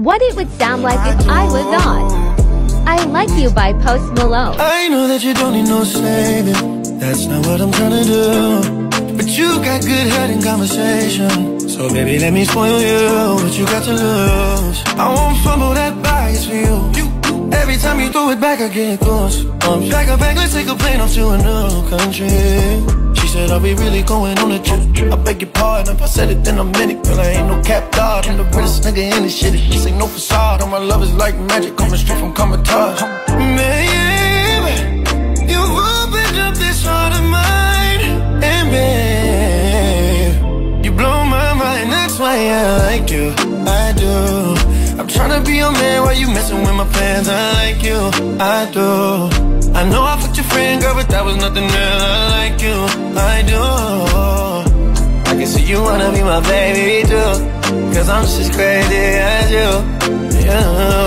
What it would sound like if I was on I Like You by Post Malone. I know that you don't need no saving. That's not what I'm trying to do. But you got good head and conversation. So baby, let me spoil you. What you got to lose? I won't fumble that bias for you. Every time you throw it back, I get close. Um, back back, let's take a plane off to a new country are we really going on a trip? I beg your pardon if I said it, then I meant it Girl, I ain't no cap dog, I'm the realest nigga in this shit. This ain't no facade, all my love is like magic Coming straight from Comatage Baby, you've opened up this heart of mine. And babe, you blow my mind. That's why I like you, I do. I'm trying to be your man while you messing with my plans. I like you, I do. I know I fucked your friend, girl, but that was nothing real. I like my baby do Cause I'm just crazy as you yeah.